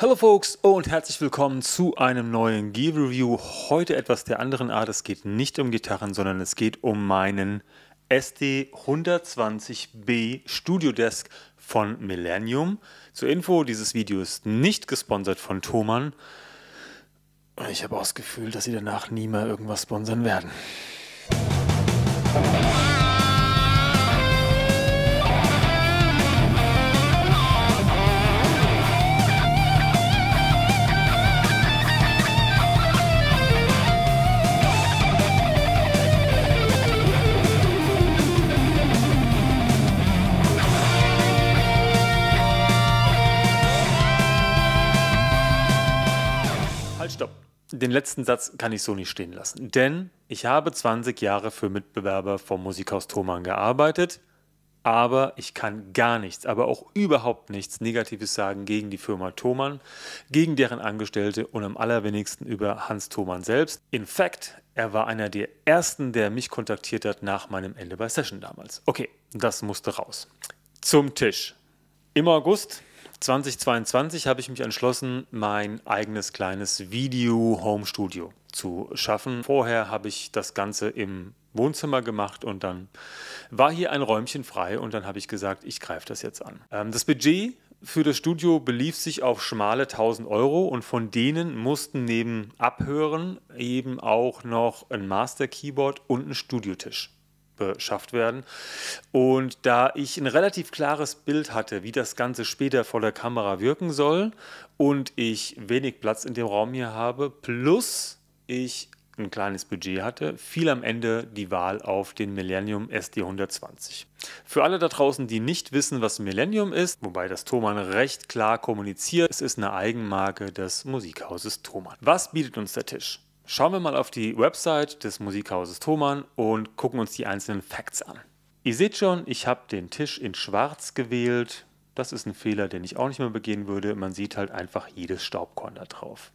Hallo Folks und herzlich willkommen zu einem neuen Gear Review. Heute etwas der anderen Art. Es geht nicht um Gitarren, sondern es geht um meinen SD 120B Studio Desk von Millennium. Zur Info, dieses Video ist nicht gesponsert von Thomann. Ich habe auch das Gefühl, dass sie danach nie mehr irgendwas sponsern werden. Den letzten Satz kann ich so nicht stehen lassen. Denn ich habe 20 Jahre für Mitbewerber vom Musikhaus Thomann gearbeitet, aber ich kann gar nichts, aber auch überhaupt nichts Negatives sagen gegen die Firma Thomann, gegen deren Angestellte und am allerwenigsten über Hans Thomann selbst. In fact, er war einer der ersten, der mich kontaktiert hat nach meinem Ende bei Session damals. Okay, das musste raus. Zum Tisch. Im August 2022 habe ich mich entschlossen, mein eigenes kleines Video-Home-Studio zu schaffen. Vorher habe ich das Ganze im Wohnzimmer gemacht und dann war hier ein Räumchen frei und dann habe ich gesagt, ich greife das jetzt an. Ähm, das Budget für das Studio belief sich auf schmale 1000 Euro und von denen mussten neben Abhören eben auch noch ein Master Keyboard und ein Studiotisch beschafft werden. Und da ich ein relativ klares Bild hatte, wie das Ganze später vor der Kamera wirken soll und ich wenig Platz in dem Raum hier habe, plus ich ein kleines Budget hatte, fiel am Ende die Wahl auf den Millennium SD120. Für alle da draußen, die nicht wissen, was Millennium ist, wobei das Thomann recht klar kommuniziert, es ist eine Eigenmarke des Musikhauses Thomann. Was bietet uns der Tisch? Schauen wir mal auf die Website des Musikhauses Thomann und gucken uns die einzelnen Facts an. Ihr seht schon, ich habe den Tisch in schwarz gewählt. Das ist ein Fehler, den ich auch nicht mehr begehen würde. Man sieht halt einfach jedes Staubkorn da drauf.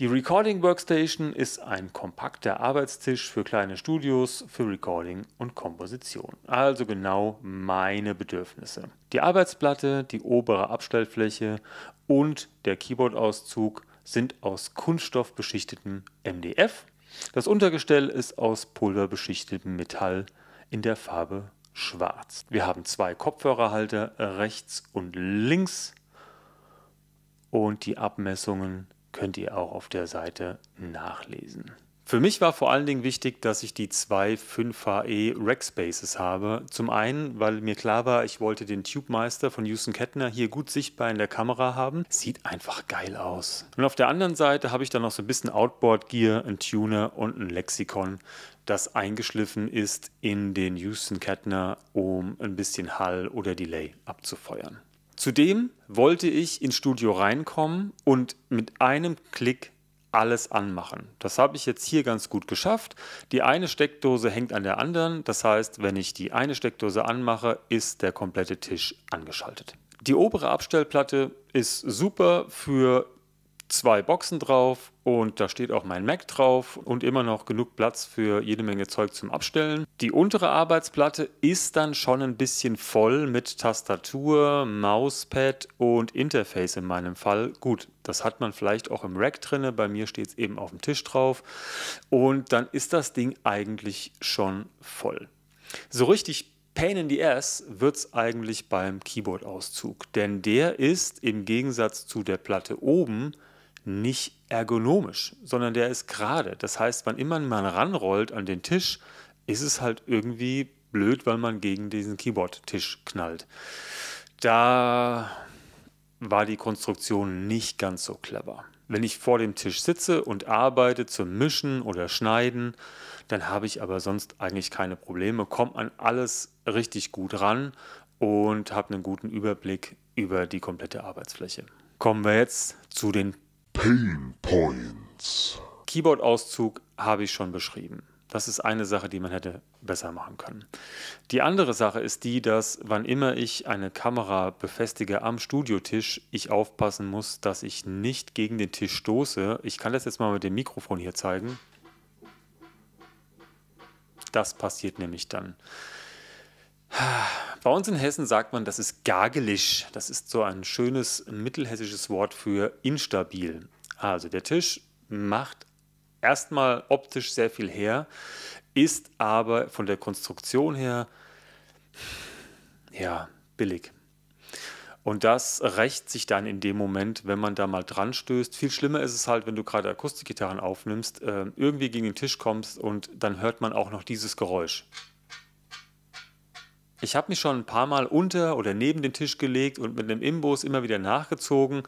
Die Recording Workstation ist ein kompakter Arbeitstisch für kleine Studios, für Recording und Komposition. Also genau meine Bedürfnisse. Die Arbeitsplatte, die obere Abstellfläche und der Keyboard-Auszug sind aus kunststoffbeschichtetem MDF. Das Untergestell ist aus pulverbeschichtetem Metall in der Farbe schwarz. Wir haben zwei Kopfhörerhalter rechts und links und die Abmessungen könnt ihr auch auf der Seite nachlesen. Für mich war vor allen Dingen wichtig, dass ich die zwei 5HE Rackspaces habe. Zum einen, weil mir klar war, ich wollte den Tube-Meister von Houston Kettner hier gut sichtbar in der Kamera haben. Sieht einfach geil aus. Und auf der anderen Seite habe ich dann noch so ein bisschen Outboard-Gear, ein Tuner und ein Lexikon, das eingeschliffen ist in den Houston Kettner, um ein bisschen Hall oder Delay abzufeuern. Zudem wollte ich ins Studio reinkommen und mit einem Klick alles anmachen. Das habe ich jetzt hier ganz gut geschafft. Die eine Steckdose hängt an der anderen. Das heißt, wenn ich die eine Steckdose anmache, ist der komplette Tisch angeschaltet. Die obere Abstellplatte ist super für zwei Boxen drauf und da steht auch mein Mac drauf und immer noch genug Platz für jede Menge Zeug zum Abstellen. Die untere Arbeitsplatte ist dann schon ein bisschen voll mit Tastatur, Mauspad und Interface in meinem Fall. Gut, das hat man vielleicht auch im Rack drinne, bei mir steht es eben auf dem Tisch drauf und dann ist das Ding eigentlich schon voll. So richtig Pain in the Ass wird es eigentlich beim Keyboard-Auszug, denn der ist im Gegensatz zu der Platte oben nicht ergonomisch, sondern der ist gerade. Das heißt, wann immer man ranrollt an den Tisch, ist es halt irgendwie blöd, weil man gegen diesen Keyboard-Tisch knallt. Da war die Konstruktion nicht ganz so clever. Wenn ich vor dem Tisch sitze und arbeite zum Mischen oder Schneiden, dann habe ich aber sonst eigentlich keine Probleme, komme an alles richtig gut ran und habe einen guten Überblick über die komplette Arbeitsfläche. Kommen wir jetzt zu den Pain Points. Keyboard-Auszug habe ich schon beschrieben. Das ist eine Sache, die man hätte besser machen können. Die andere Sache ist die, dass wann immer ich eine Kamera befestige am Studiotisch, ich aufpassen muss, dass ich nicht gegen den Tisch stoße. Ich kann das jetzt mal mit dem Mikrofon hier zeigen. Das passiert nämlich dann. Bei uns in Hessen sagt man, das ist gagelisch. Das ist so ein schönes mittelhessisches Wort für instabil. Also der Tisch macht erstmal optisch sehr viel her, ist aber von der Konstruktion her ja billig. Und das rächt sich dann in dem Moment, wenn man da mal dran stößt. Viel schlimmer ist es halt, wenn du gerade Akustikgitarren aufnimmst, äh, irgendwie gegen den Tisch kommst und dann hört man auch noch dieses Geräusch. Ich habe mich schon ein paar Mal unter oder neben den Tisch gelegt und mit einem Imbus immer wieder nachgezogen.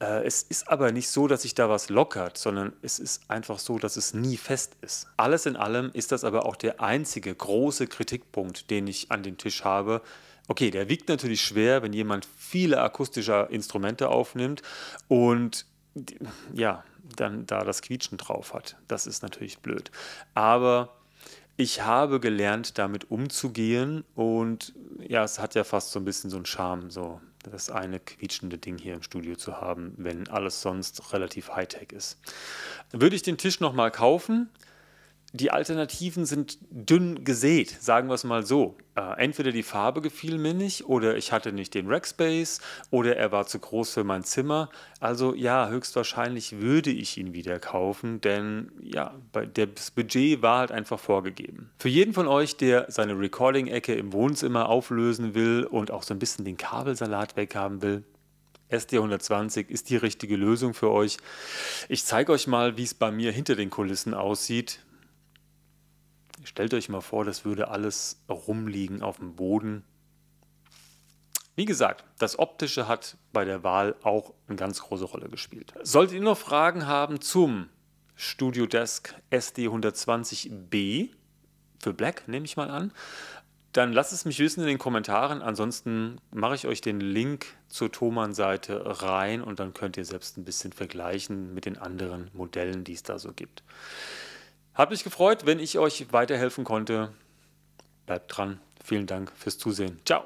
Äh, es ist aber nicht so, dass sich da was lockert, sondern es ist einfach so, dass es nie fest ist. Alles in allem ist das aber auch der einzige große Kritikpunkt, den ich an den Tisch habe, Okay, der wiegt natürlich schwer, wenn jemand viele akustische Instrumente aufnimmt und ja, dann da das Quietschen drauf hat. Das ist natürlich blöd. Aber ich habe gelernt, damit umzugehen und ja, es hat ja fast so ein bisschen so einen Charme, so das eine quietschende Ding hier im Studio zu haben, wenn alles sonst relativ Hightech ist. Würde ich den Tisch nochmal kaufen? Die Alternativen sind dünn gesät, sagen wir es mal so. Äh, entweder die Farbe gefiel mir nicht oder ich hatte nicht den Rackspace oder er war zu groß für mein Zimmer. Also ja, höchstwahrscheinlich würde ich ihn wieder kaufen, denn ja, das Budget war halt einfach vorgegeben. Für jeden von euch, der seine Recording-Ecke im Wohnzimmer auflösen will und auch so ein bisschen den Kabelsalat weghaben will, SD120 ist die richtige Lösung für euch. Ich zeige euch mal, wie es bei mir hinter den Kulissen aussieht. Stellt euch mal vor, das würde alles rumliegen auf dem Boden. Wie gesagt, das Optische hat bei der Wahl auch eine ganz große Rolle gespielt. Solltet ihr noch Fragen haben zum Studio Desk SD120B für Black, nehme ich mal an, dann lasst es mich wissen in den Kommentaren. Ansonsten mache ich euch den Link zur Thomann-Seite rein und dann könnt ihr selbst ein bisschen vergleichen mit den anderen Modellen, die es da so gibt. Hat mich gefreut, wenn ich euch weiterhelfen konnte. Bleibt dran. Vielen Dank fürs Zusehen. Ciao.